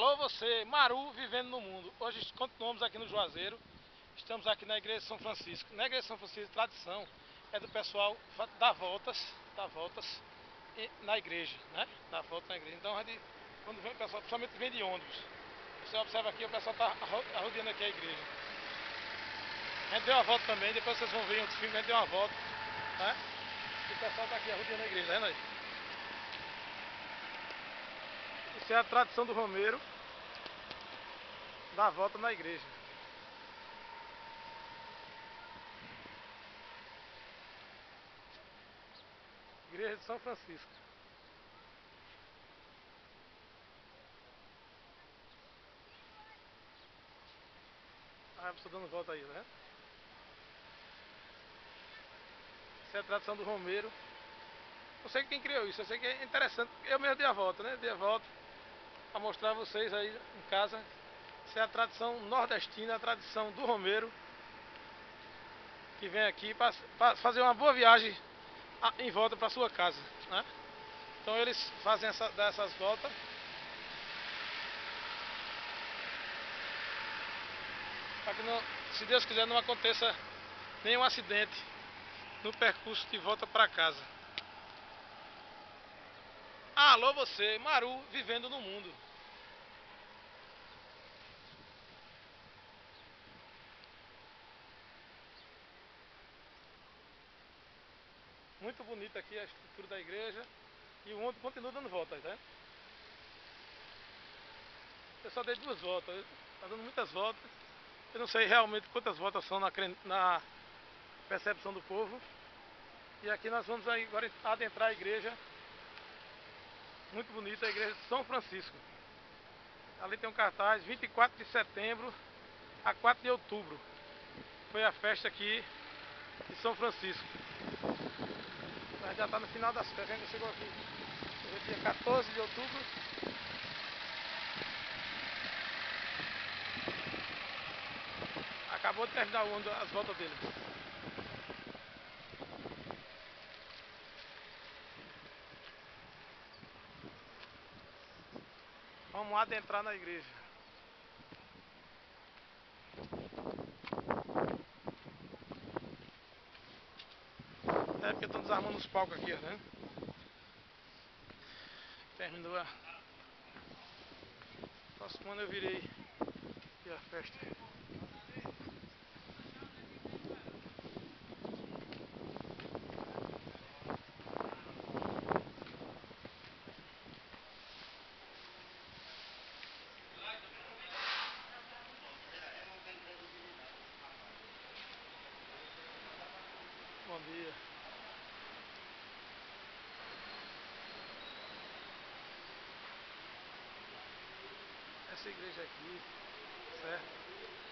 Alô você, Maru vivendo no mundo. Hoje continuamos aqui no Juazeiro. Estamos aqui na igreja de São Francisco. Na igreja de São Francisco, tradição é do pessoal dar voltas, dar voltas na igreja, né? Dar voltas na igreja. Então, quando vem o pessoal, principalmente vem de ônibus. Você observa aqui, o pessoal está arrodeando aqui a igreja. A gente deu uma volta também, depois vocês vão ver em outros filmes, a gente deu uma volta, né? E o pessoal está aqui arrodeando a igreja, tá vendo aí? Isso é a tradição do Romeiro dar volta na igreja. Igreja de São Francisco. Ah, a pessoa dando volta aí, né? Essa é a tradição do Romeiro. Não sei quem criou isso, eu sei que é interessante. Eu mesmo dei a volta, né? Dei a volta para mostrar a vocês aí em casa. Essa é a tradição nordestina, a tradição do Romeiro. Que vem aqui para fazer uma boa viagem em volta para sua casa. Né? Então eles fazem essa, dessas voltas. Para que não, se Deus quiser não aconteça nenhum acidente no percurso de volta para casa. Alô você, Maru, vivendo no mundo. Muito bonita aqui a estrutura da igreja. E o ônibus continua dando voltas, né? Eu só dei duas voltas, está dando muitas voltas. Eu não sei realmente quantas voltas são na, na percepção do povo. E aqui nós vamos agora adentrar a igreja. Muito bonita a igreja de São Francisco. Ali tem um cartaz, 24 de setembro a 4 de outubro. Foi a festa aqui de São Francisco. Mas já está no final das festas, ainda chegou aqui. Hoje é dia 14 de outubro. Acabou de terminar o ano, as voltas dele. Vamos adentrar na igreja. É porque estão desarmando os palcos aqui, né? Terminou a. Ano eu virei aqui a festa. Bom dia. Essa igreja aqui, certo?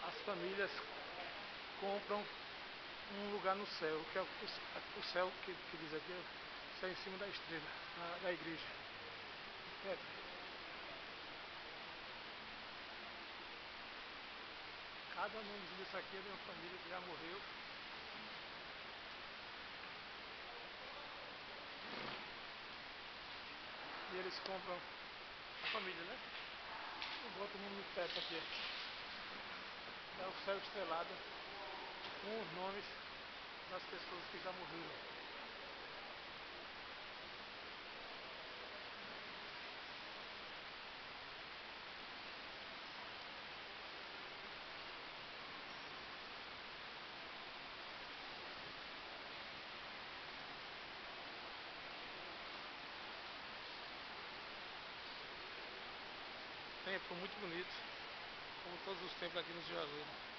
As famílias compram um lugar no céu, que é o, céu que, que diz aqui, o céu em cima da estrela, na, da igreja. Certo? Cada nome disso aqui é de uma família que já morreu. E eles compram a família, né? E botam o nome no teto aqui. É o céu estrelado com os nomes das pessoas que já morreram. Templo muito bonito, como todos os templos aqui no Juazeiro.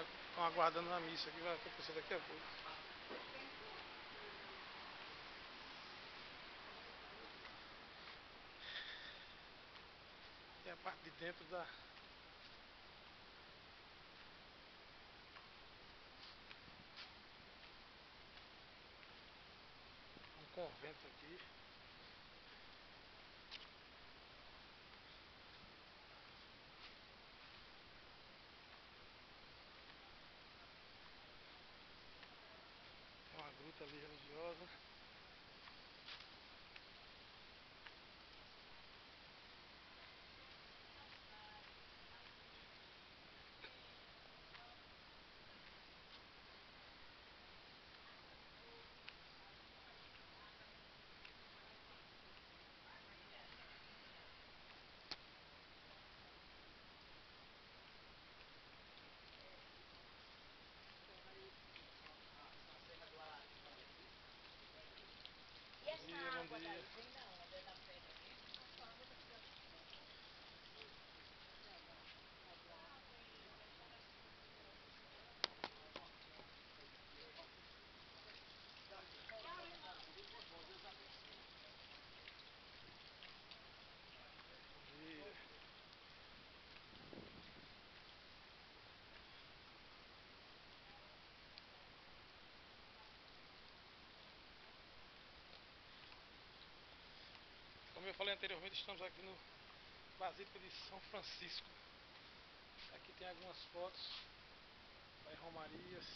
Estão aguardando a missa que vai acontecer daqui a pouco. É a parte de dentro da um convento aqui. Ali religiosa. Bom dia. Como eu falei anteriormente, estamos aqui no Basílica de São Francisco. Aqui tem algumas fotos das Romarias.